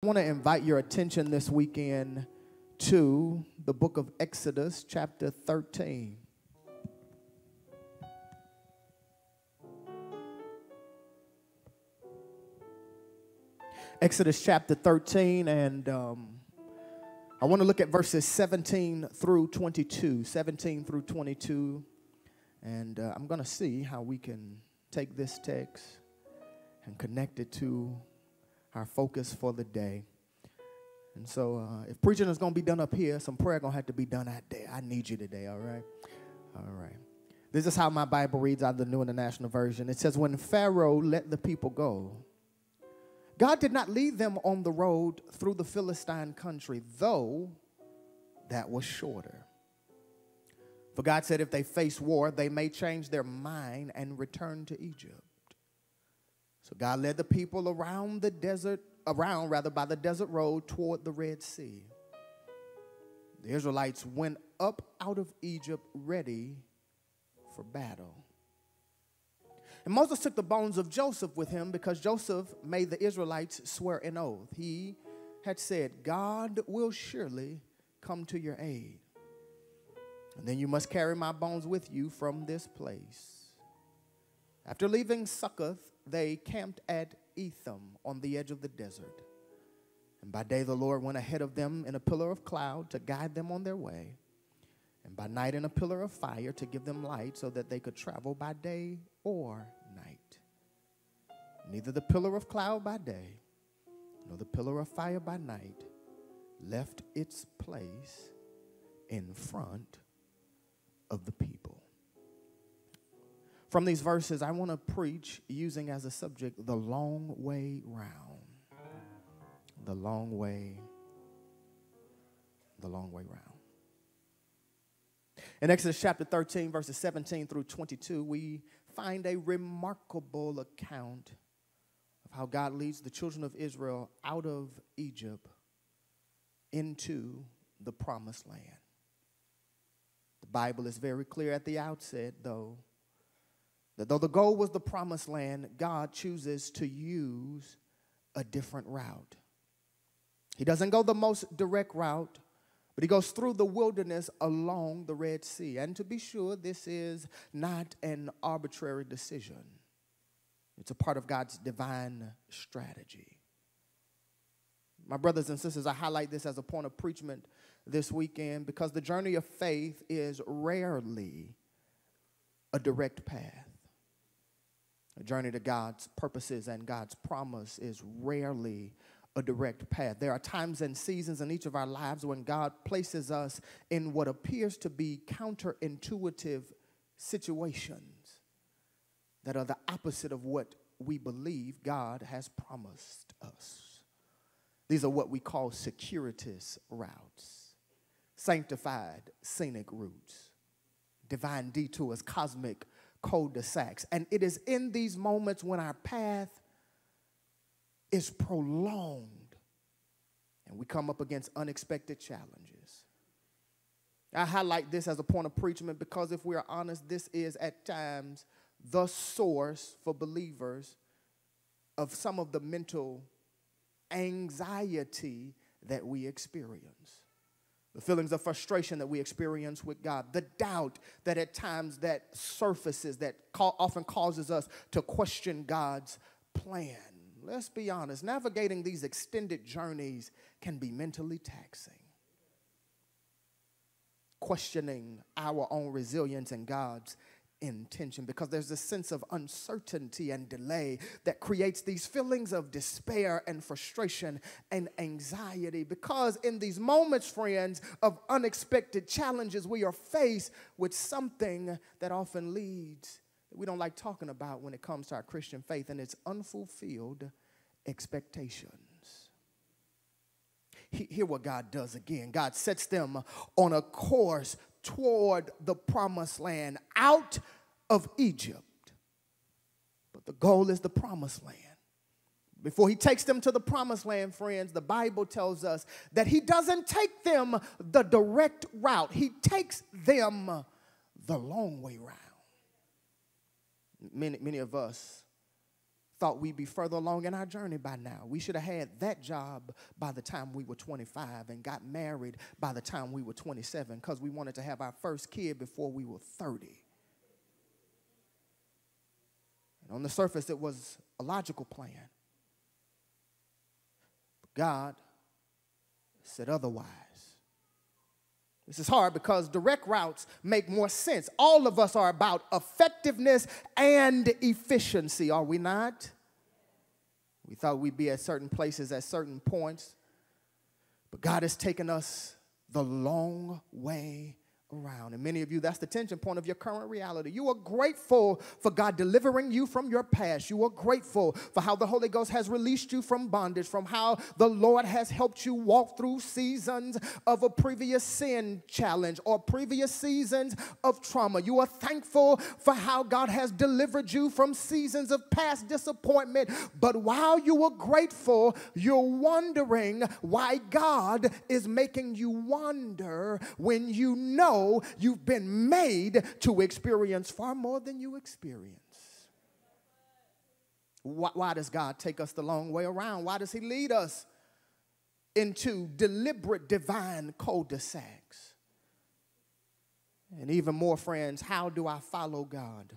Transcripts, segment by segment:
I want to invite your attention this weekend to the book of Exodus, chapter 13. Exodus chapter 13, and um, I want to look at verses 17 through 22. 17 through 22. And uh, I'm going to see how we can take this text and connect it to our focus for the day. And so, uh, if preaching is going to be done up here, some prayer going to have to be done out there. I need you today, all right? All right. This is how my Bible reads out of the New International Version. It says, When Pharaoh let the people go, God did not lead them on the road through the Philistine country, though that was shorter. For God said, if they face war, they may change their mind and return to Egypt. So God led the people around the desert, around rather by the desert road toward the Red Sea. The Israelites went up out of Egypt ready for battle. And Moses took the bones of Joseph with him because Joseph made the Israelites swear an oath. He had said, God will surely come to your aid. And then you must carry my bones with you from this place. After leaving Succoth, they camped at Etham on the edge of the desert. And by day the Lord went ahead of them in a pillar of cloud to guide them on their way, and by night in a pillar of fire to give them light so that they could travel by day or night. Neither the pillar of cloud by day nor the pillar of fire by night left its place in front of the people. From these verses, I want to preach using as a subject the long way round. The long way, the long way round. In Exodus chapter 13, verses 17 through 22, we find a remarkable account of how God leads the children of Israel out of Egypt into the promised land. The Bible is very clear at the outset, though, that though the goal was the promised land, God chooses to use a different route. He doesn't go the most direct route, but he goes through the wilderness along the Red Sea. And to be sure, this is not an arbitrary decision, it's a part of God's divine strategy. My brothers and sisters, I highlight this as a point of preachment this weekend because the journey of faith is rarely a direct path. A journey to God's purposes and God's promise is rarely a direct path. There are times and seasons in each of our lives when God places us in what appears to be counterintuitive situations that are the opposite of what we believe God has promised us. These are what we call circuitous routes sanctified scenic routes, divine detours, cosmic cul-de-sacs. And it is in these moments when our path is prolonged and we come up against unexpected challenges. I highlight this as a point of preachment because if we are honest, this is at times the source for believers of some of the mental anxiety that we experience the feelings of frustration that we experience with God, the doubt that at times that surfaces that often causes us to question God's plan. Let's be honest, navigating these extended journeys can be mentally taxing. Questioning our own resilience and God's intention because there's a sense of uncertainty and delay that creates these feelings of despair and frustration and anxiety. Because in these moments, friends, of unexpected challenges, we are faced with something that often leads that we don't like talking about when it comes to our Christian faith, and it's unfulfilled expectations. Hear what God does again. God sets them on a course toward the promised land out of Egypt. But the goal is the promised land. Before he takes them to the promised land, friends, the Bible tells us that he doesn't take them the direct route, he takes them the long way round. Many, many of us thought we'd be further along in our journey by now. We should have had that job by the time we were 25 and got married by the time we were 27 because we wanted to have our first kid before we were 30. And on the surface, it was a logical plan. But God said otherwise. This is hard because direct routes make more sense. All of us are about effectiveness and efficiency, are we not? We thought we'd be at certain places at certain points, but God has taken us the long way around. And many of you, that's the tension point of your current reality. You are grateful for God delivering you from your past. You are grateful for how the Holy Ghost has released you from bondage, from how the Lord has helped you walk through seasons of a previous sin challenge or previous seasons of trauma. You are thankful for how God has delivered you from seasons of past disappointment. But while you are grateful, you're wondering why God is making you wonder when you know know you've been made to experience far more than you experience. Why, why, does God take us the long way around? Why does He lead us into deliberate divine cul de sacs? And even more, friends, how do I follow God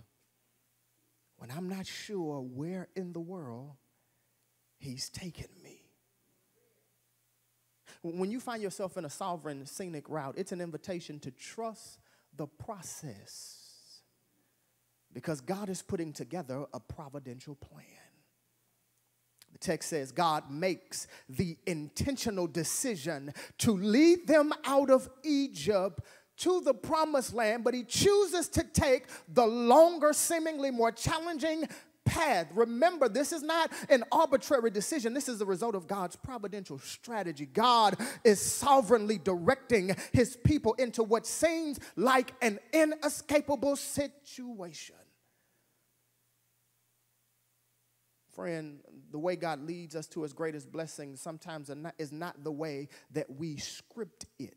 when I'm not sure where in the world He's taken me? When you find yourself in a sovereign scenic route, it's an invitation to trust the process because God is putting together a providential plan. The text says God makes the intentional decision to lead them out of Egypt to the promised land, but he chooses to take the longer, seemingly more challenging path. Remember, this is not an arbitrary decision. This is the result of God's providential strategy. God is sovereignly directing his people into what seems like an inescapable situation. Friend, the way God leads us to his greatest blessings sometimes is not the way that we script it.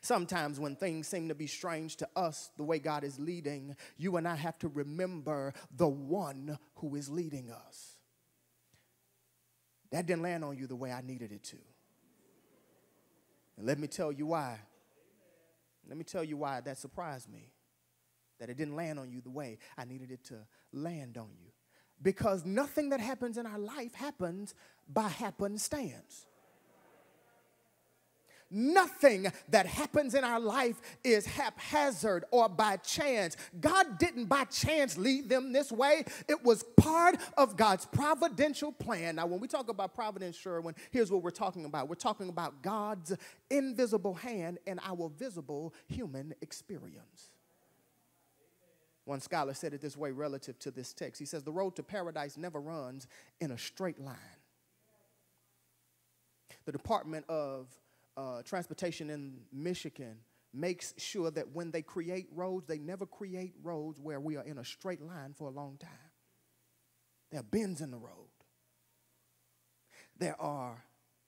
Sometimes, when things seem to be strange to us, the way God is leading, you and I have to remember the one who is leading us. That didn't land on you the way I needed it to. And let me tell you why. Let me tell you why that surprised me. That it didn't land on you the way I needed it to land on you. Because nothing that happens in our life happens by happenstance. Nothing that happens in our life is haphazard or by chance. God didn't by chance lead them this way, it was part of God's providential plan. Now, when we talk about providence, Sherwin, here's what we're talking about we're talking about God's invisible hand in our visible human experience. One scholar said it this way relative to this text. He says, The road to paradise never runs in a straight line. The Department of uh, transportation in Michigan makes sure that when they create roads, they never create roads where we are in a straight line for a long time. There are bends in the road. There are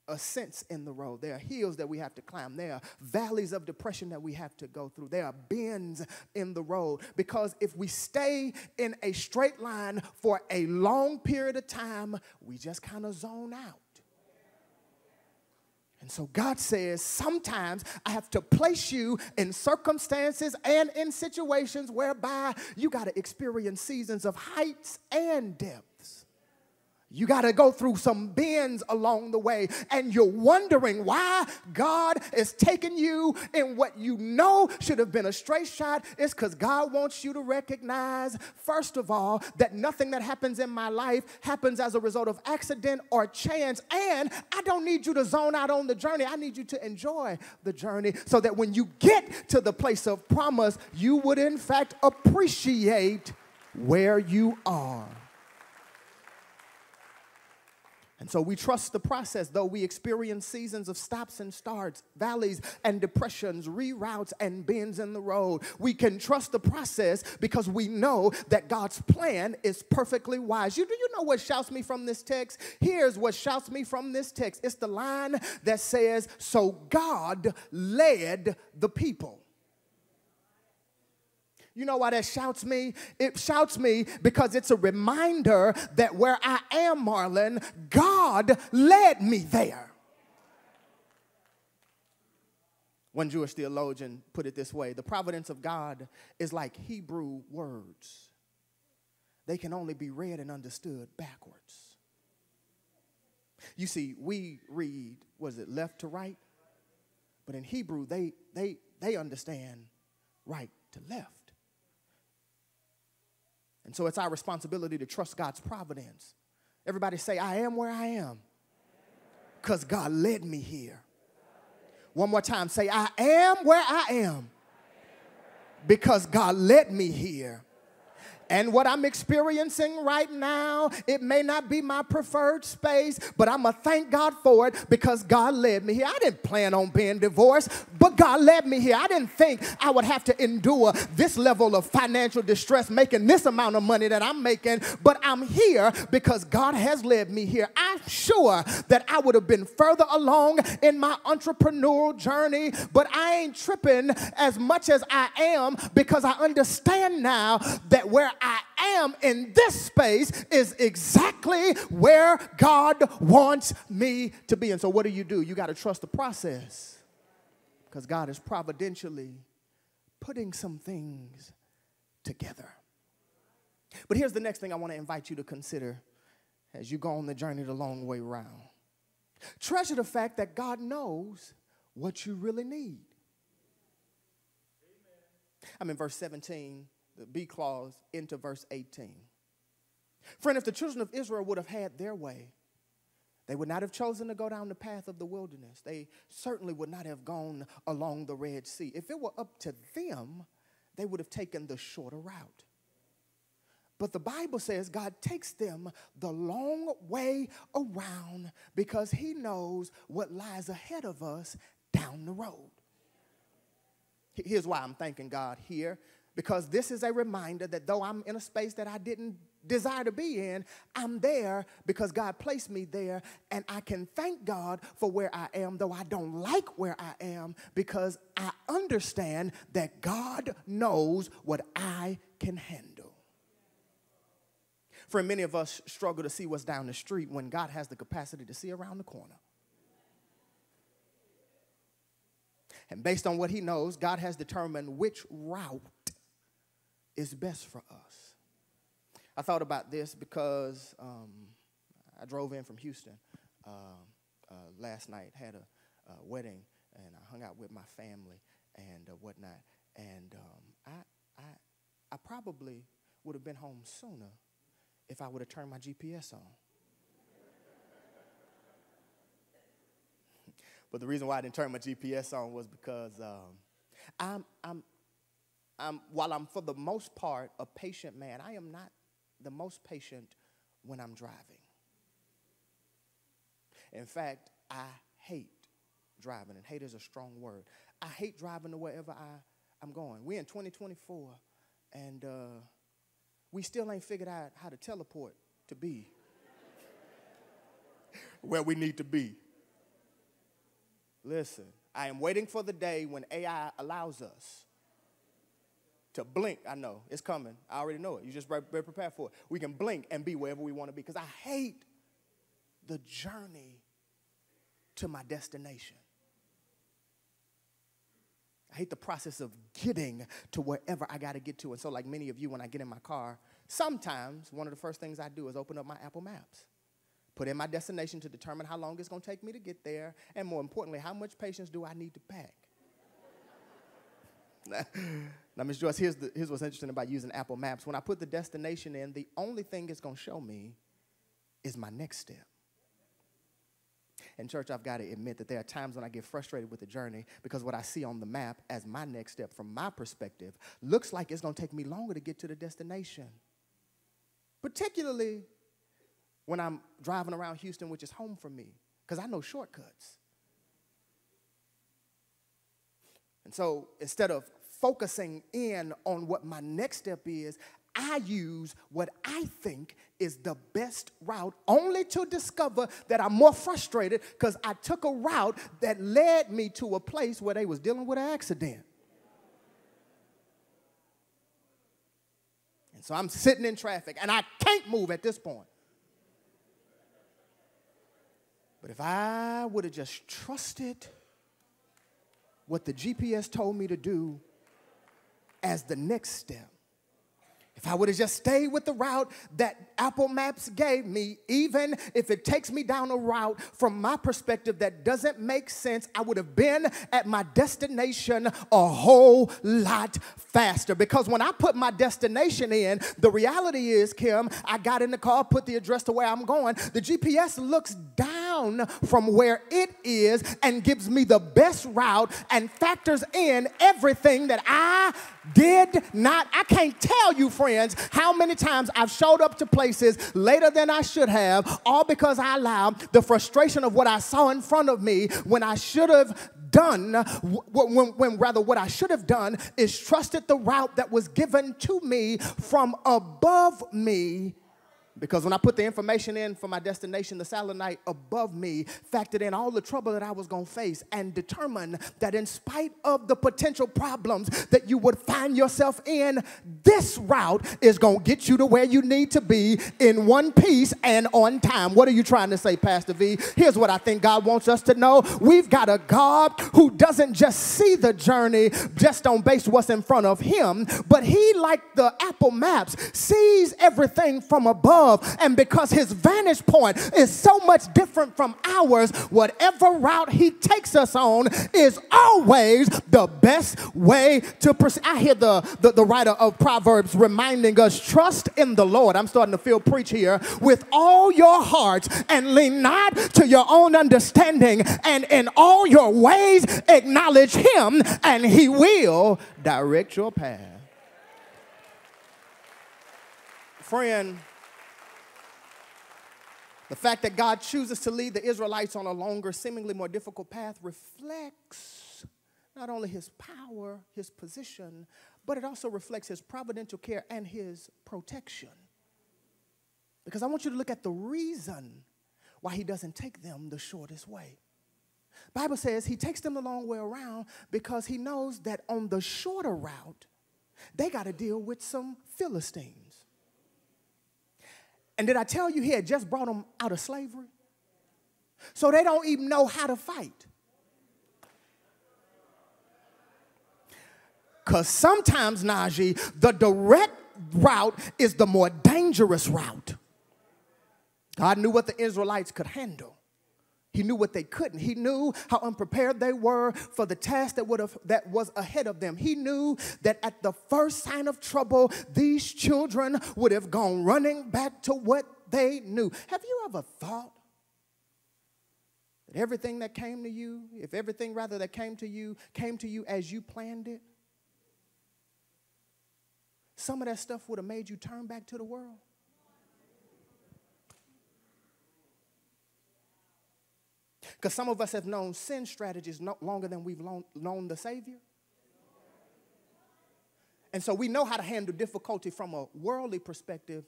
ascents in the road. There are hills that we have to climb. There are valleys of depression that we have to go through. There are bends in the road. Because if we stay in a straight line for a long period of time, we just kind of zone out. And so God says, sometimes I have to place you in circumstances and in situations whereby you got to experience seasons of heights and depths. You got to go through some bends along the way, and you're wondering why God is taking you in what you know should have been a straight shot. It's because God wants you to recognize, first of all, that nothing that happens in my life happens as a result of accident or chance. And I don't need you to zone out on the journey. I need you to enjoy the journey so that when you get to the place of promise, you would, in fact, appreciate where you are. And so we trust the process, though we experience seasons of stops and starts, valleys and depressions, reroutes and bends in the road. We can trust the process because we know that God's plan is perfectly wise. You, do you know what shouts me from this text? Here's what shouts me from this text it's the line that says, So God led the people. You know why that shouts me? It shouts me because it's a reminder that where I am, Marlon, God led me there. One Jewish theologian put it this way the providence of God is like Hebrew words, they can only be read and understood backwards. You see, we read, was it left to right? But in Hebrew, they, they, they understand right to left. And so it's our responsibility to trust God's providence. Everybody say, I am where I am because God led me here. One more time, say, I am where I am because God led me here. And what I'm experiencing right now, it may not be my preferred space, but I'm going to thank God for it because God led me here. I didn't plan on being divorced, but God led me here. I didn't think I would have to endure this level of financial distress making this amount of money that I'm making, but I'm here because God has led me here. I'm sure that I would have been further along in my entrepreneurial journey, but I ain't tripping as much as I am because I understand now that where I am in this space is exactly where God wants me to be. And so, what do you do? You got to trust the process because God is providentially putting some things together. But here's the next thing I want to invite you to consider as you go on the journey the long way round. Treasure the fact that God knows what you really need. I'm in verse 17 B clause into verse 18. Friend, if the children of Israel would have had their way, they would not have chosen to go down the path of the wilderness. They certainly would not have gone along the Red Sea. If it were up to them, they would have taken the shorter route. But the Bible says God takes them the long way around because He knows what lies ahead of us down the road. Here's why I'm thanking God here because this is a reminder that though I'm in a space that I didn't desire to be in, I'm there because God placed me there, and I can thank God for where I am, though I don't like where I am, because I understand that God knows what I can handle. For many of us struggle to see what's down the street when God has the capacity to see around the corner. And based on what he knows, God has determined which route is best for us. I thought about this because um, I drove in from Houston uh, uh, last night, had a, a, wedding, and I hung out with my family and uh, whatnot. And um, I, I, I probably would have been home sooner if I would have turned my GPS on. but the reason why I didn't turn my GPS on was because um, I'm, I'm, I'm, while I'm for the most part a patient man, I am not the most patient when I'm driving. In fact, I hate driving, and hate is a strong word. I hate driving to wherever I, I'm going. We're in 2024, and uh, we still ain't figured out how to teleport to be where we need to be. Listen, I am waiting for the day when AI allows us to blink. I know it's coming. I already know it. You just be prepared for it. We can blink and be wherever we want to be because I hate the journey to my destination. I hate the process of getting to wherever I got to get to. And so, like many of you, when I get in my car, sometimes one of the first things I do is open up my Apple Maps, put in my destination to determine how long it's going to take me to get there, and more importantly, how much patience do I need to pack. now, Ms. Joyce, here's, the, here's what's interesting about using Apple Maps. When I put the destination in, the only thing it's going to show me is my next step. And, church, I've got to admit that there are times when I get frustrated with the journey because what I see on the map as my next step from my perspective looks like it's going to take me longer to get to the destination. Particularly when I'm driving around Houston, which is home for me, because I know shortcuts. And so instead of focusing in on what my next step is, I use what I think is the best route, only to discover that I'm more frustrated because I took a route that led me to a place where they was dealing with an accident. And so I'm sitting in traffic and I can't move at this point. But if I would have just trusted what the GPS told me to do as the next step, if I would have just stayed with the route that Apple Maps gave me, even if it takes me down a route from my perspective that doesn't make sense, I would have been at my destination a whole lot faster. Because when I put my destination in, the reality is, Kim, I got in the car, put the address to where I'm going. The GPS looks down from where it is and gives me the best route and factors in everything that I did not. I can't tell you, friends, how many times I've showed up to places later than I should have, all because I allowed the frustration of what I saw in front of me when I should have done, when, when, rather what I should have done is trusted the route that was given to me from above me because when I put the information in for my destination, the satellite above me factored in all the trouble that I was going to face and determined that in spite of the potential problems that you would find yourself in, this route is going to get you to where you need to be in one piece and on time. What are you trying to say, Pastor V? Here's what I think God wants us to know. We've got a God who doesn't just see the journey just on base what's in front of him, but he, like the Apple Maps, sees everything from above and because his vantage point is so much different from ours, whatever route he takes us on is always the best way to proceed. I hear the, the, the writer of Proverbs reminding us trust in the Lord. I'm starting to feel preach here with all your heart and lean not to your own understanding, and in all your ways acknowledge him, and he will direct your path. Friend, the fact that God chooses to lead the Israelites on a longer, seemingly more difficult path reflects not only his power, his position, but it also reflects his providential care and his protection. Because I want you to look at the reason why he doesn't take them the shortest way. Bible says he takes them the long way around because he knows that on the shorter route, they got to deal with some Philistines. And did I tell you he had just brought them out of slavery? So they don't even know how to fight. Because sometimes, Najee, the direct route is the more dangerous route. God knew what the Israelites could handle. He knew what they couldn't. He knew how unprepared they were for the task that, would have, that was ahead of them. He knew that at the first sign of trouble, these children would have gone running back to what they knew. Have you ever thought that everything that came to you, if everything rather that came to you, came to you as you planned it, some of that stuff would have made you turn back to the world? Because some of us have known sin strategies longer than we've known the Savior. And so we know how to handle difficulty from a worldly perspective.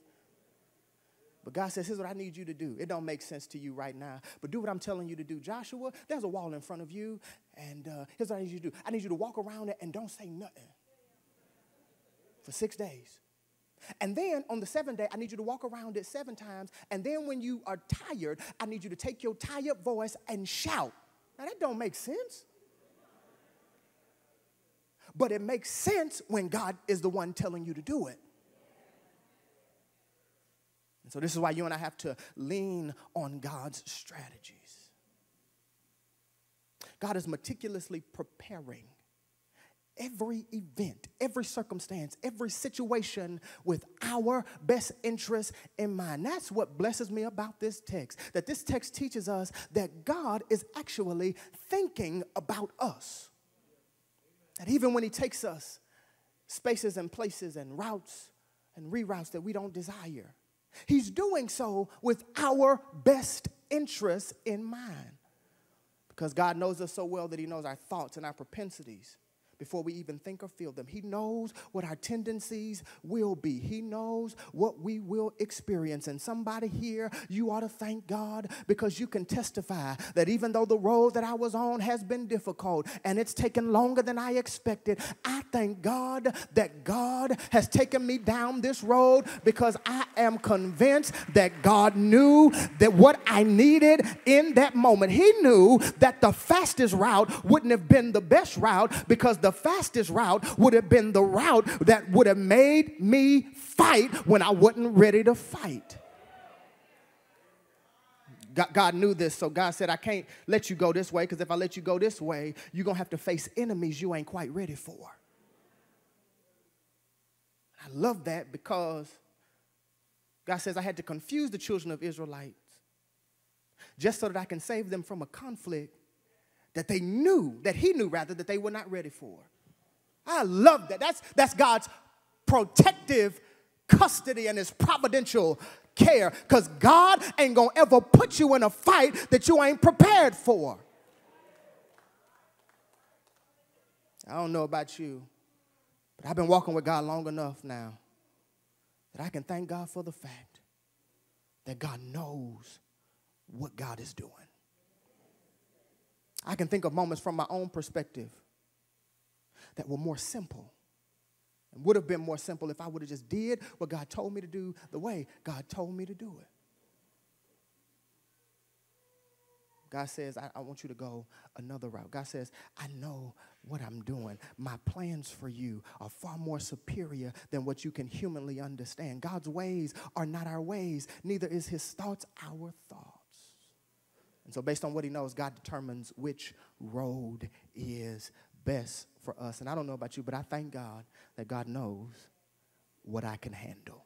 But God says, here's what I need you to do. It don't make sense to you right now, but do what I'm telling you to do. Joshua, there's a wall in front of you, and uh, here's what I need you to do. I need you to walk around it and don't say nothing for six days. And then on the seventh day, I need you to walk around it seven times. And then when you are tired, I need you to take your tired voice and shout. Now that don't make sense. But it makes sense when God is the one telling you to do it. And so this is why you and I have to lean on God's strategies. God is meticulously preparing every event, every circumstance, every situation with our best interest in mind. That's what blesses me about this text. That this text teaches us that God is actually thinking about us. That even when He takes us spaces and places and routes and reroutes that we don't desire, He's doing so with our best interest in mind. Because God knows us so well that He knows our thoughts and our propensities before we even think or feel them. He knows what our tendencies will be. He knows what we will experience. And somebody here, you ought to thank God because you can testify that even though the road that I was on has been difficult and it's taken longer than I expected, I thank God that God has taken me down this road because I am convinced that God knew that what I needed in that moment, He knew that the fastest route wouldn't have been the best route because the fastest route would have been the route that would have made me fight when I wasn't ready to fight. God, knew this, so God said, I can't let you go this way because if I let you go this way, you're going to have to face enemies you ain't quite ready for. I love that because God says, I had to confuse the children of Israelites just so that I can save them from a conflict that they knew, that He knew rather, that they were not ready for. I love that. That's, that's God's protective custody and His providential care because God ain't gonna ever put you in a fight that you ain't prepared for. I don't know about you, but I've been walking with God long enough now that I can thank God for the fact that God knows what God is doing. I can think of moments from my own perspective that were more simple and would have been more simple if I would have just did what God told me to do the way God told me to do it. God says, I, I, want you to go another route. God says, I know what I'm doing. My plans for you are far more superior than what you can humanly understand. God's ways are not our ways, neither is his thoughts our thoughts. And so, based on what he knows, God determines which road is best for us. And I don't know about you, but I thank God that God knows what I can handle.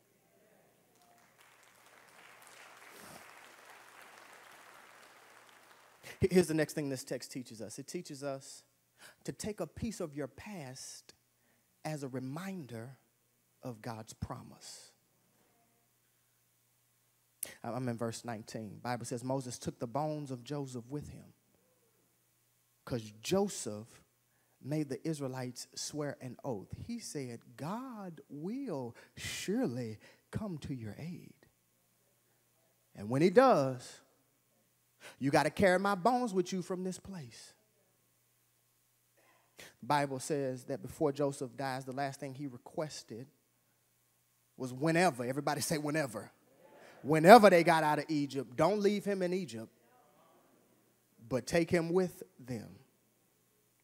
Here's the next thing this text teaches us it teaches us to take a piece of your past as a reminder of God's promise. I'm in verse 19. Bible says Moses took the bones of Joseph with him because Joseph made the Israelites swear an oath. He said, God will surely come to your aid. And when he does, you got to carry my bones with you from this place. The Bible says that before Joseph dies, the last thing he requested was whenever. Everybody say whenever. Whenever they got out of Egypt, don't leave him in Egypt, but take him with them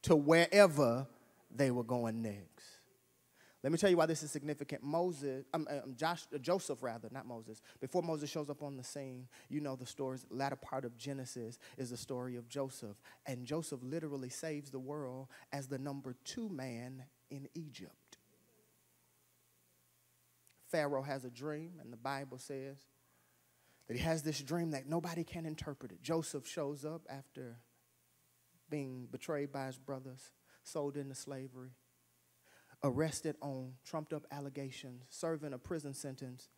to wherever they were going next. Let me tell you why this is significant. Moses, um, um, Josh, uh, Joseph, rather, not Moses. Before Moses shows up on the scene, you know the stories. Latter part of Genesis is the story of Joseph, and Joseph literally saves the world as the number two man in Egypt. Pharaoh has a dream, and the Bible says that he has this dream that nobody can interpret it. Joseph shows up after being betrayed by his brothers, sold into slavery arrested on trumped up allegations, serving a prison sentence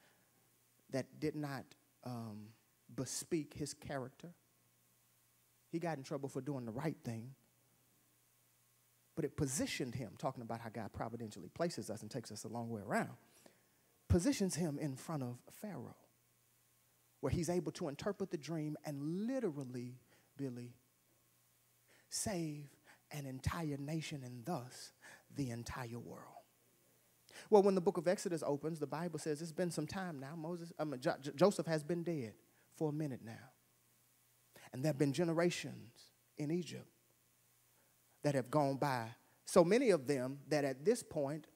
that did not um, bespeak his character. He got in trouble for doing the right thing, but it positioned him, talking about how God providentially places us and takes us a long way around, positions him in front of Pharaoh, where he's able to interpret the dream and literally, Billy, save an entire nation and thus the entire world. Well, when the book of Exodus opens, the Bible says it's been some time now. Moses, I mean, jo- Joseph has been dead for a minute now. And there have been generations in Egypt that have gone by. So many of them that at this point,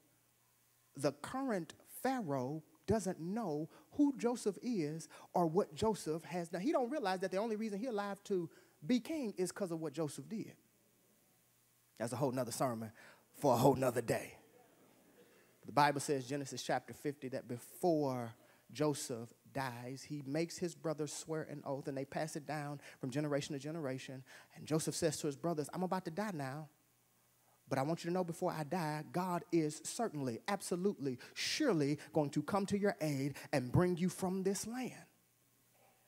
the current Pharaoh doesn't know who Joseph is or what Joseph has done. He don't realize that the only reason he's alive to be king is because of what Joseph did. That's a whole nother sermon for a whole nother day. The Bible says, Genesis chapter 50, that before Joseph dies, he makes his brothers swear an oath and they pass it down from generation to generation. And Joseph says to his brothers, I'm about to die now. But I want you to know before I die, God is certainly, absolutely, surely going to come to your aid and bring you from this land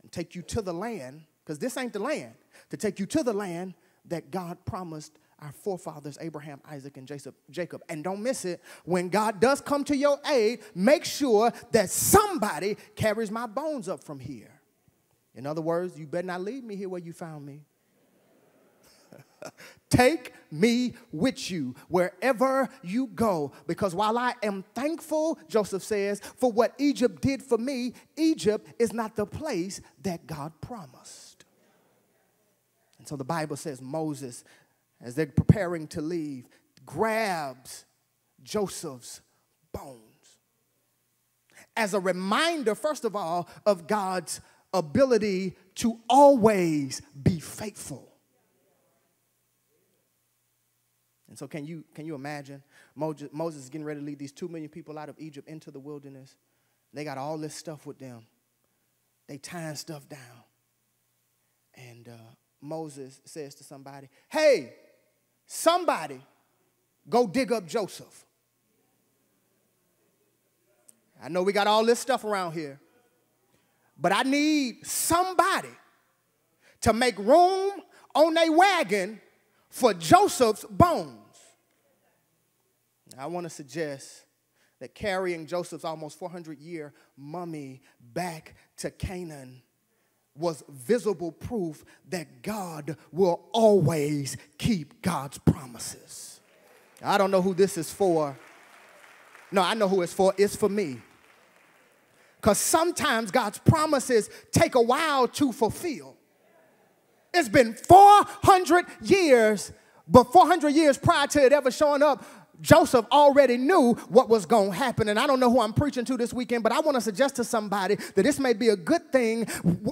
and take you to the land, because this ain't the land, to take you to the land that God promised our forefathers, Abraham, Isaac, and Jacob. And don't miss it. When God does come to your aid, make sure that somebody carries my bones up from here. In other words, you better not leave me here where you found me. Take me with you wherever you go. Because while I am thankful, Joseph says, for what Egypt did for me, Egypt is not the place that God promised. And so the Bible says Moses, as they're preparing to leave, grabs Joseph's bones. As a reminder, first of all, of God's ability to always be faithful. And so, can you, can you imagine Moses, is getting ready to lead these two million people out of Egypt into the wilderness? They got all this stuff with them. They tying stuff down. And uh, Moses says to somebody, Hey, somebody go dig up Joseph. I know we got all this stuff around here, but I need somebody to make room on a wagon for Joseph's bones. I want to suggest that carrying Joseph's almost 400 year mummy back to Canaan was visible proof that God will always keep God's promises. I don't know who this is for. No, I know who it's for. It's for me. Because sometimes God's promises take a while to fulfill. It's been 400 years, but 400 years prior to it ever showing up, Joseph already knew what was going to happen. And I don't know who I'm preaching to this weekend, but I want to suggest to somebody that this may be a good thing.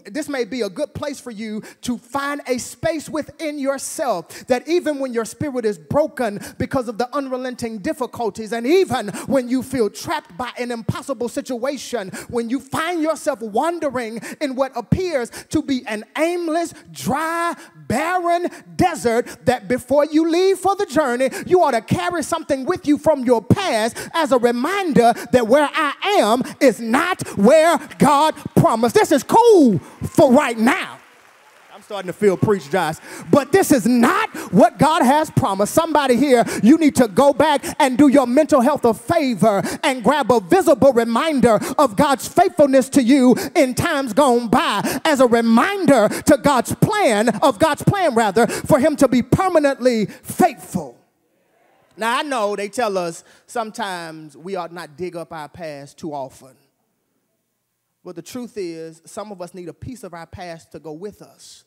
This may be a good place for you to find a space within yourself that even when your spirit is broken because of the unrelenting difficulties, and even when you feel trapped by an impossible situation, when you find yourself wandering in what appears to be an aimless, dry, barren desert, that before you leave for the journey, you ought to carry something with you from your past as a reminder that where I am is not where God promised. This is cool for right now. I'm starting to feel preach, Josh. But this is not what God has promised. Somebody here, you need to go back and do your mental health a favor and grab a visible reminder of God's faithfulness to you in times gone by as a reminder to God's plan, of God's plan rather, for Him to be permanently faithful. Now, I know they tell us sometimes we ought not dig up our past too often. But the truth is, some of us need a piece of our past to go with us.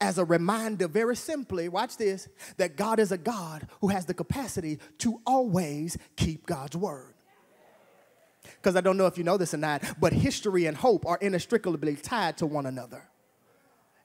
As a reminder, very simply, watch this, that God is a God who has the capacity to always keep God's word. Because I don't know if you know this or not, but history and hope are inextricably tied to one another.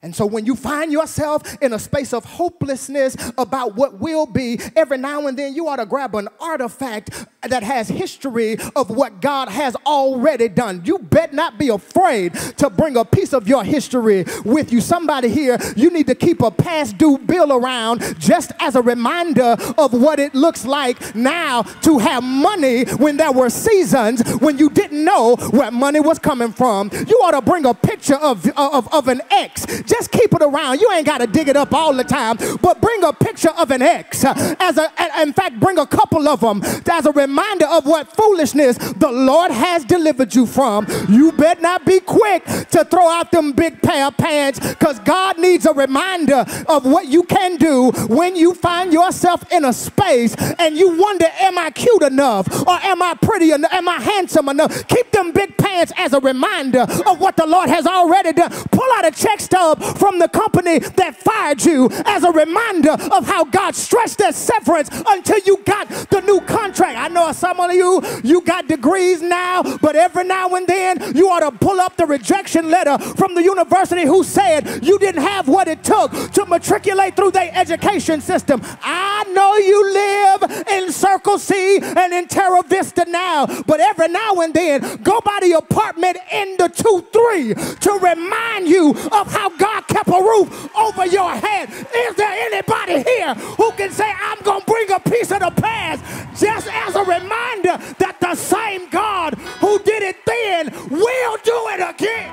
And so when you find yourself in a space of hopelessness about what will be, every now and then you ought to grab an artifact that has history of what God has already done. You bet not be afraid to bring a piece of your history with you. Somebody here, you need to keep a past due bill around just as a reminder of what it looks like now to have money when there were seasons when you didn't know where money was coming from. You ought to bring a picture of, of, of an ex just keep it around. You ain't got to dig it up all the time, but bring a picture of an ex. As a, in fact, bring a couple of them as a reminder of what foolishness the Lord has delivered you from. You better not be quick to throw out them big pair of pants because God needs a reminder of what you can do when you find yourself in a space and you wonder, am I cute enough? Or am I pretty enough? Am I handsome enough? Keep them big pants as a reminder of what the Lord has already done. Pull out a check stub from the company that fired you as a reminder of how God stretched that severance until you got the new contract. I know some of you, you got degrees now, but every now and then you ought to pull up the rejection letter from the university who said you didn't have what it took to matriculate through their education system. I know you live in Circle C and in Terra Vista now, but every now and then go by the apartment in the 2 3 to remind you of how God God kept a roof over your head. Is there anybody here who can say, I'm going to bring a piece of the past just as a reminder that the same God who did it then will do it again?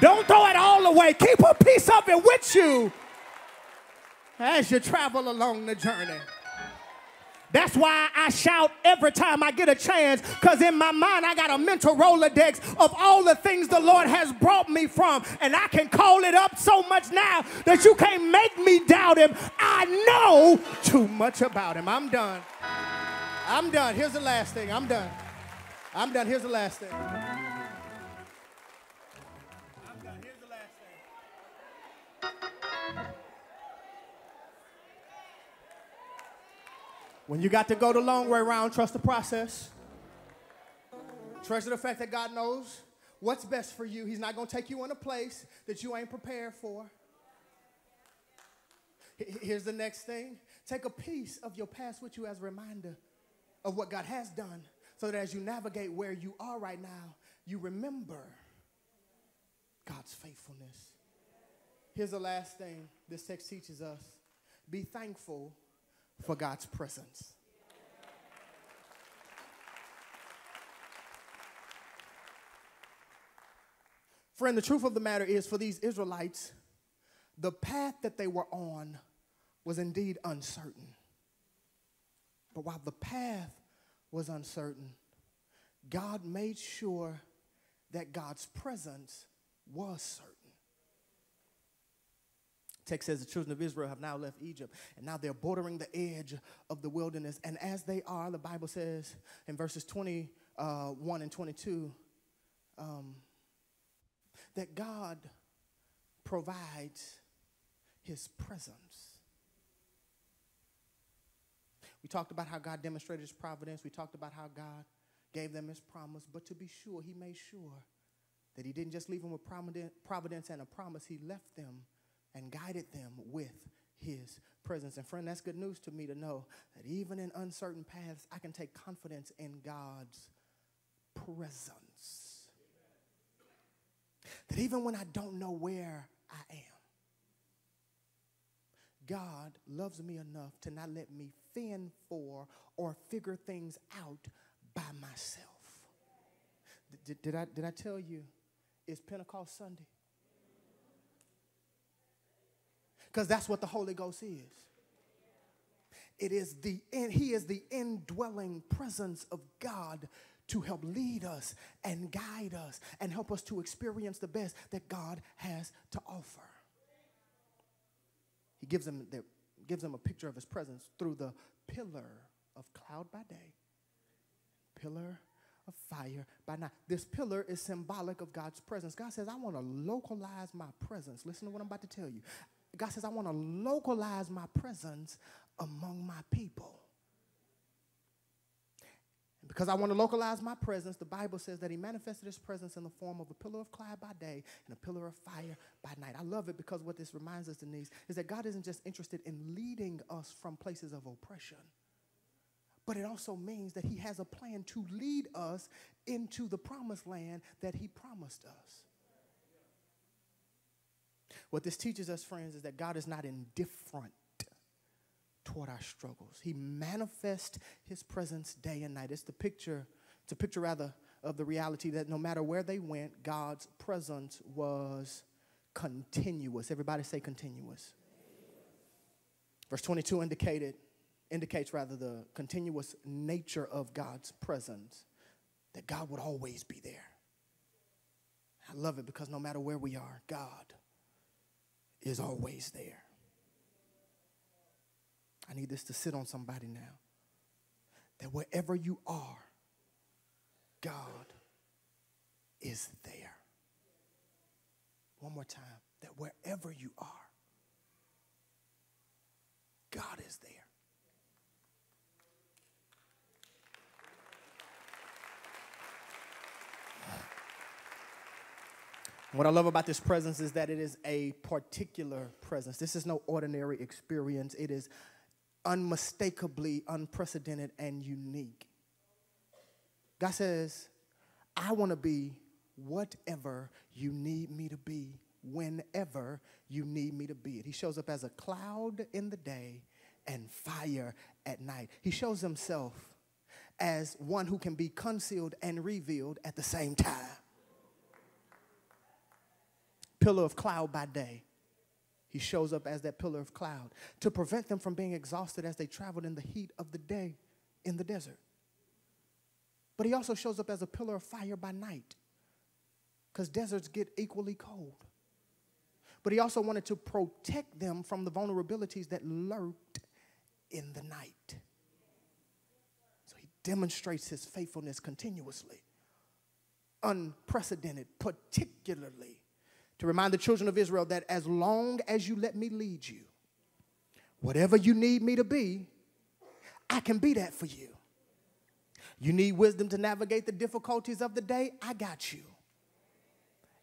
Don't throw it all away. Keep a piece of it with you as you travel along the journey. That's why I shout every time I get a chance, because in my mind I got a mental Rolodex of all the things the Lord has brought me from. And I can call it up so much now that you can't make me doubt him. I know too much about him. I'm done. I'm done. Here's the last thing. I'm done. I'm done. Here's the last thing. When you got to go the long way around, trust the process. Treasure the fact that God knows what's best for you. He's not going to take you in a place that you ain't prepared for. Here's the next thing take a piece of your past with you as a reminder of what God has done so that as you navigate where you are right now, you remember God's faithfulness. Here's the last thing this text teaches us be thankful for God's presence. Friend, the truth of the matter is for these Israelites, the path that they were on was indeed uncertain. But while the path was uncertain, God made sure that God's presence was certain. Text says the children of Israel have now left Egypt and now they're bordering the edge of the wilderness. And as they are, the Bible says in verses 21 uh, and 22 um, that God provides his presence. We talked about how God demonstrated his providence. We talked about how God gave them his promise. But to be sure, he made sure that he didn't just leave them with providence and a promise, he left them and guided them with his presence. And friend, that's good news to me to know that even in uncertain paths, I can take confidence in God's presence. That even when I don't know where I am, God loves me enough to not let me fend for or figure things out by myself. Did, did, I, did I tell you it's Pentecost Sunday? Because that's what the Holy Ghost is. It is the he is the indwelling presence of God to help lead us and guide us and help us to experience the best that God has to offer. He gives them the, gives them a picture of his presence through the pillar of cloud by day, pillar of fire by night. This pillar is symbolic of God's presence. God says, I want to localize my presence. Listen to what I'm about to tell you. God says, I want to localize my presence among my people. And because I want to localize my presence, the Bible says that He manifested His presence in the form of a pillar of cloud by day and a pillar of fire by night. I love it because what this reminds us, Denise, is that God isn't just interested in leading us from places of oppression but it also means that he has a plan to lead us into the promised land that he promised us. What this teaches us, friends, is that God is not indifferent toward our struggles. He manifests his presence day and night. It's the picture, it's a picture rather of the reality that no matter where they went, God's presence was continuous. Everybody say continuous. Verse 22 indicated indicates rather the continuous nature of God's presence, that God would always be there. I love it because no matter where we are, God is always there. I need this to sit on somebody now. That wherever you are, God is there. One more time. That wherever you are, God is there. What I love about this presence is that it is a particular presence. This is no ordinary experience, it is unmistakably unprecedented and unique. God says, I want to be whatever you need me to be whenever you need me to be it. He shows up as a cloud in the day and fire at night. He shows himself as one who can be concealed and revealed at the same time. Pillar of cloud by day. He shows up as that pillar of cloud to prevent them from being exhausted as they traveled in the heat of the day in the desert. But he also shows up as a pillar of fire by night because deserts get equally cold. But he also wanted to protect them from the vulnerabilities that lurked in the night. So he demonstrates his faithfulness continuously, unprecedented, particularly to remind the children of Israel that as long as you let me lead you, whatever you need me to be, I can be that for you. You need wisdom to navigate the difficulties of the day, I got you.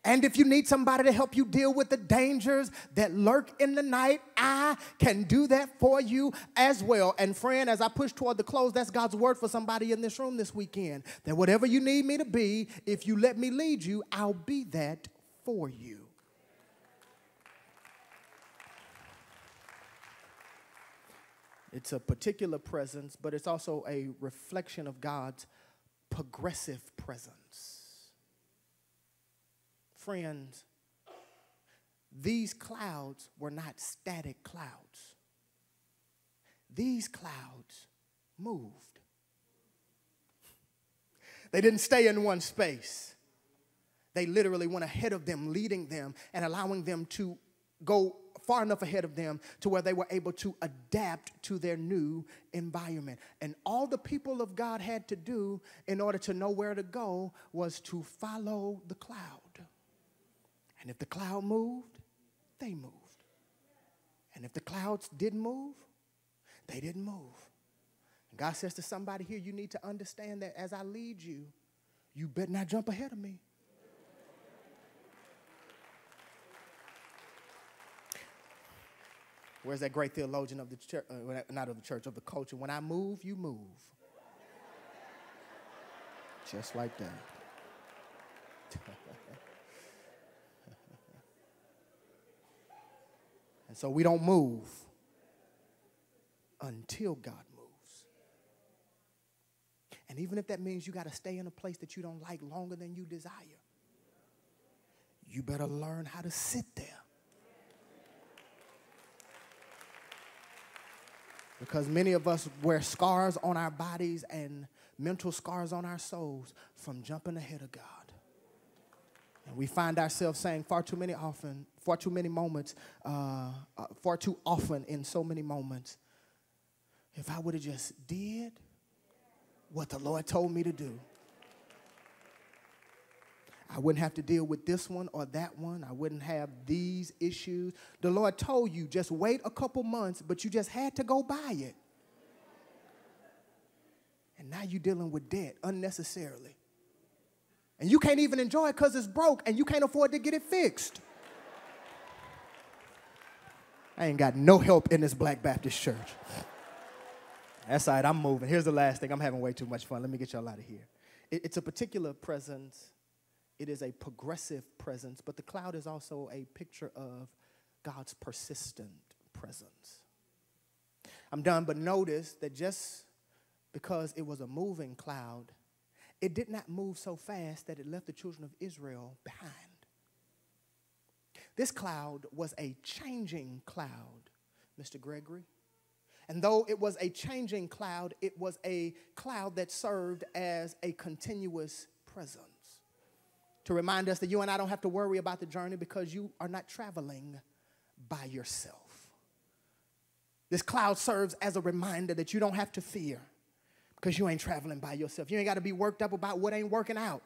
And if you need somebody to help you deal with the dangers that lurk in the night, I can do that for you as well. And friend, as I push toward the close, that's God's word for somebody in this room this weekend. That whatever you need me to be, if you let me lead you, I'll be that for you. It's a particular presence, but it's also a reflection of God's progressive presence. Friends, these clouds were not static clouds, these clouds moved. They didn't stay in one space. They literally went ahead of them, leading them and allowing them to go far enough ahead of them to where they were able to adapt to their new environment. And all the people of God had to do in order to know where to go was to follow the cloud. And if the cloud moved, they moved. And if the clouds didn't move, they didn't move. And God says to somebody here, you need to understand that as I lead you, you better not jump ahead of me. Where's that great theologian of the church, uh, not of the church, of the culture? When I move, you move. Just like that. and so we don't move until God moves. And even if that means you got to stay in a place that you don't like longer than you desire, you better learn how to sit there Because many of us wear scars on our bodies and mental scars on our souls from jumping ahead of God. And we find ourselves saying far too many often, far too many moments, uh, uh, far too often in so many moments, if I would have just did what the Lord told me to do. I wouldn't have to deal with this one or that one. I wouldn't have these issues. The Lord told you just wait a couple months, but you just had to go buy it. And now you're dealing with debt unnecessarily. And you can't even enjoy it because it's broke and you can't afford to get it fixed. I ain't got no help in this Black Baptist church. That's all right, I'm moving. Here's the last thing. I'm having way too much fun. Let me get y'all out of here. it's a particular presence it is a progressive presence, but the cloud is also a picture of God's persistent presence. I'm done, but notice that just because it was a moving cloud, it did not move so fast that it left the children of Israel behind. This cloud was a changing cloud, Mr. Gregory. And though it was a changing cloud, it was a cloud that served as a continuous presence to remind us that you and I don't have to worry about the journey because you are not traveling by yourself. This cloud serves as a reminder that you don't have to fear because you ain't traveling by yourself. You ain't got to be worked up about what ain't working out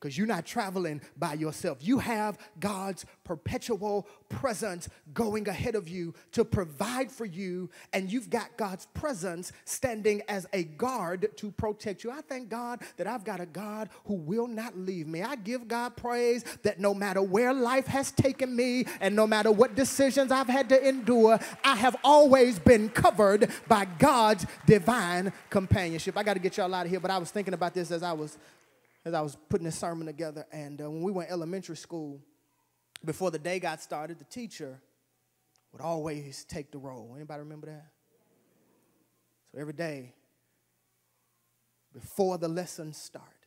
because you're not traveling by yourself. You have God's perpetual presence going ahead of you to provide for you, and you've got God's presence standing as a guard to protect you. I thank God that I've got a God who will not leave me. I give God praise that no matter where life has taken me and no matter what decisions I've had to endure, I have always been covered by God's divine companionship. I got to get y'all out of here, but I was thinking about this as I was as I was putting this sermon together. And uh, when we went elementary school, before the day got started, the teacher would always take the roll. Anybody remember that? So every day, before the lesson start,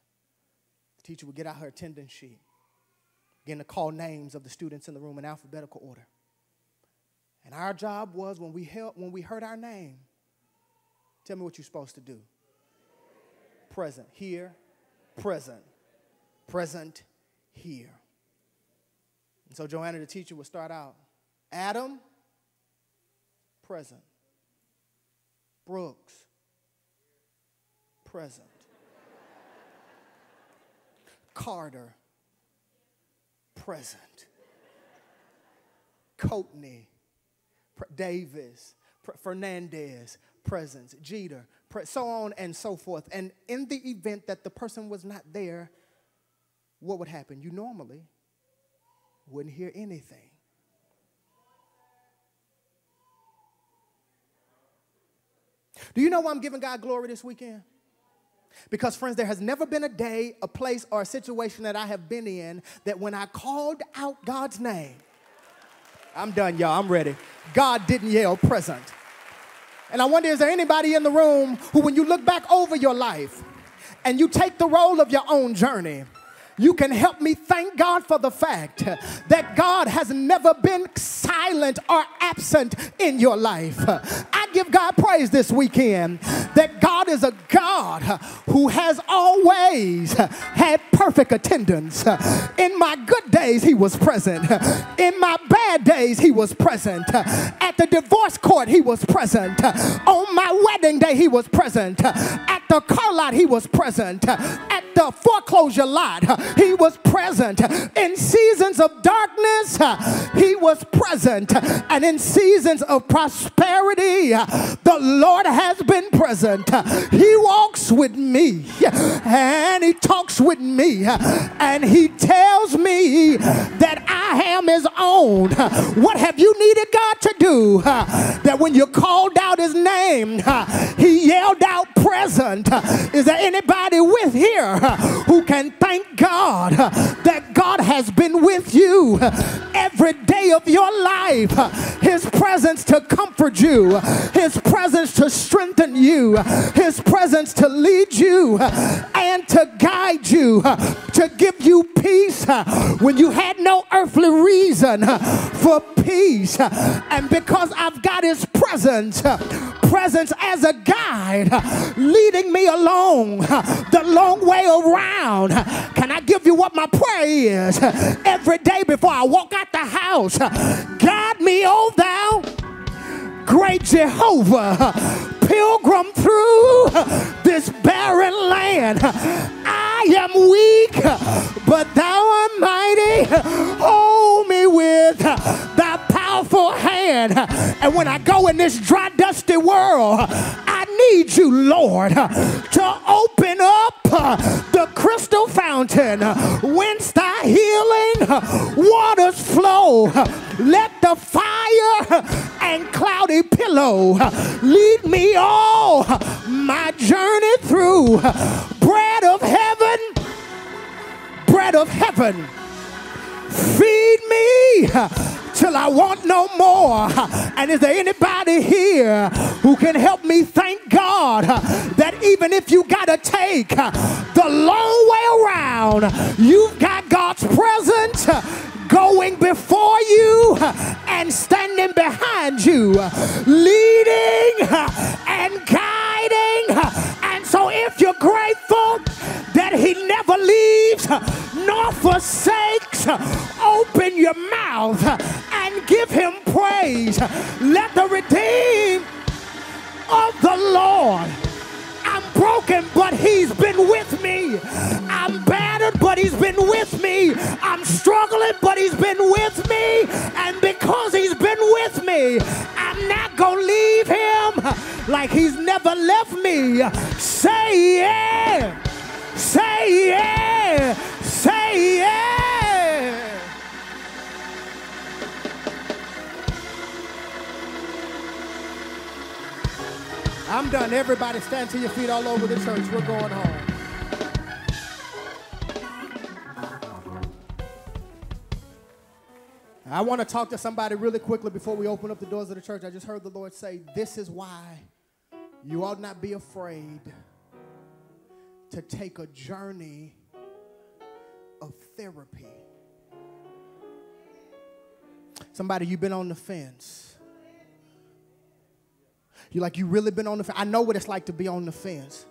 the teacher would get out her attendance sheet, began to call names of the students in the room in alphabetical order. And our job was when we, when we heard our name, tell me what you're supposed to do. Present here, present, present here. And so Joanna, the teacher, would start out Adam, present. Brooks, present. Carter, present. Coatney, Davis, Fernandez, presence. Jeter, so on and so forth. And in the event that the person was not there, what would happen? You normally wouldn't hear anything. Do you know why I'm giving God glory this weekend? Because, friends, there has never been a day, a place, or a situation that I have been in that when I called out God's name, I'm done, y'all, I'm ready. God didn't yell present. And I wonder, is there anybody in the room who, when you look back over your life and you take the roll of your own journey, you can help me thank God for the fact that God has never been silent or absent in your life. I give God praise this weekend that God is a God who has always had perfect attendance. In my good days, He was present. In my bad days, He was present. At the divorce court, He was present. On my wedding day, He was present. At the car lot, He was present. At the foreclosure lot, he was present. In seasons of darkness, he was present. And in seasons of prosperity, the Lord has been present. He walks with me and he talks with me and he tells me that I am his own. What have you needed God to do? That when you called out his name, he yelled out present. Is there anybody with here who can thank God that God has been with you every day of your life. His presence to comfort you, His presence to strengthen you, His presence to lead you and to guide you, to give you peace when you had no earthly reason for peace. And because I've got His presence, presence as a guide, leading me along the long way around. Can I give you what my prayer is? Every day before I walk out the house, guide me, O thou, great Jehovah, pilgrim through this barren land. I am weak, but thou art mighty. Hold me with thy powerful hand. And when I go in this dry, dusty world, I need you, Lord, to open up the crystal fountain whence thy healing waters flow. Let the fire and cloudy pillow lead me all my journey through. Bread of heaven, bread of heaven, feed me till I want no more. And is there anybody here who can help me thank God that even if you got to take the long way around, you've got God's presence going before you and standing behind you, leading and guiding. And so, if you're grateful that He never leaves nor forsakes, open your mouth and give Him praise. Let the redeemed of the Lord I'm broken, but He's been with me. He's been with me. I'm struggling, but He's been with me. And because He's been with me, I'm not going to leave Him like He's never left me. Say yeah. Say yeah. Say yeah. I'm done. Everybody stand to your feet all over the church. We're going home. I want to talk to somebody really quickly before we open up the doors of the church. I just heard the Lord say, This is why you ought not be afraid to take a journey of therapy Somebody, you've been on the fence. You're like, you really been on the fence. I know what it's like to be on the fence.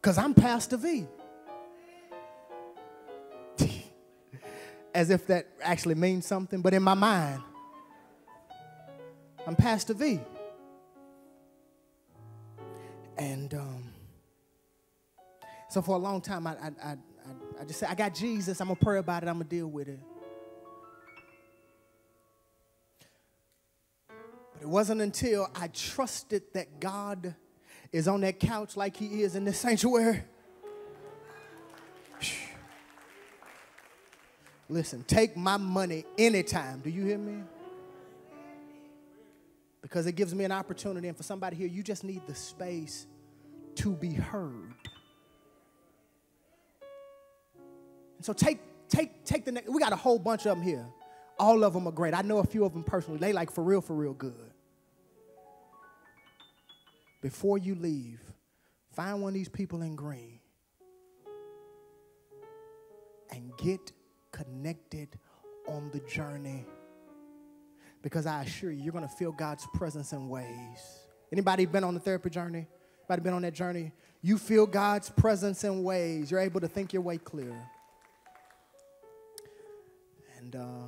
Because I'm Pastor V. As if that actually means something, but in my mind, I'm Pastor V. And um, so for a long time, I, I, I, I just said, I got Jesus. I'm going to pray about it. I'm going to deal with it. But it wasn't until I trusted that God is on that couch like he is in the sanctuary. Listen, take my money anytime. Do you hear me? Because it gives me an opportunity, and for somebody here, you just need the space to be heard. And so take, take, take the next. We got a whole bunch of them here. All of them are great. I know a few of them personally. They like for real, for real good. Before you leave, find one of these people in green and get connected on the journey. Because I assure you, you're going to feel God's presence in ways. Anybody been on the therapy journey? Anybody been on that journey? You feel God's presence in ways. You're able to think your way clear. And uh,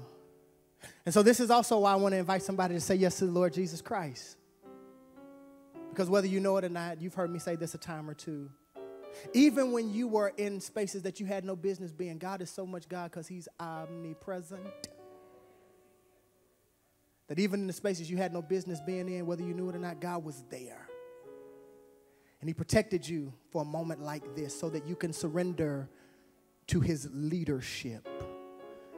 and so this is also why I want to invite somebody to say yes to the Lord Jesus Christ. Because whether you know it or not, you've heard me say this a time or two. Even when you were in spaces that you had no business being, God is so much God because He's omnipresent. That even in the spaces you had no business being in, whether you knew it or not, God was there. And He protected you for a moment like this so that you can surrender to His leadership.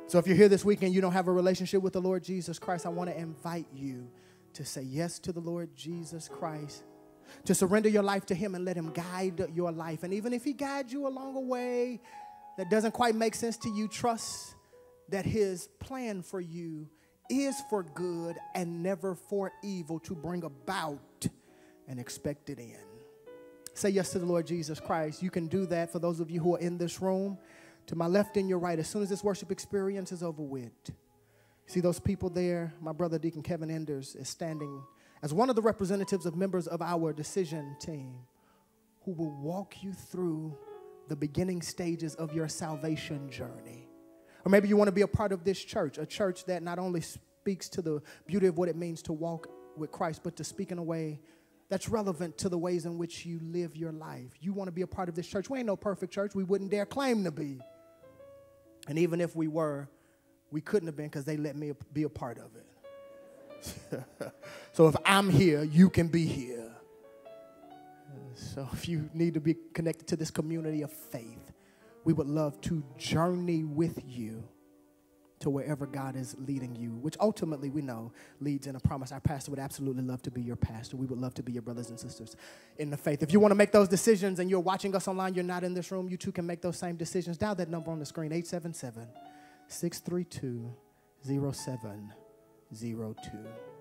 So if you're here this weekend, you don't have a relationship with the Lord Jesus Christ, I want to invite you to say yes to the Lord Jesus Christ, to surrender your life to Him and let Him guide your life. And even if He guides you along a way that doesn't quite make sense to you, trust that His plan for you is for good and never for evil to bring about an expected end. Say yes to the Lord Jesus Christ. You can do that for those of you who are in this room. To my left and your right, as soon as this worship experience is over with, See those people there? My brother Deacon Kevin Enders is standing as one of the representatives of members of our decision team who will walk you through the beginning stages of your salvation journey. Or maybe you want to be a part of this church, a church that not only speaks to the beauty of what it means to walk with Christ, but to speak in a way that's relevant to the ways in which you live your life. You want to be a part of this church. We ain't no perfect church. We wouldn't dare claim to be. And even if we were, we couldn't have been because they let me be a part of it. so if I'm here, you can be here. So if you need to be connected to this community of faith, we would love to journey with you to wherever God is leading you, which ultimately we know leads in a promise. Our pastor would absolutely love to be your pastor. We would love to be your brothers and sisters in the faith. If you want to make those decisions and you're watching us online, you're not in this room, you too can make those same decisions. Dial that number on the screen, 877- 632 0702.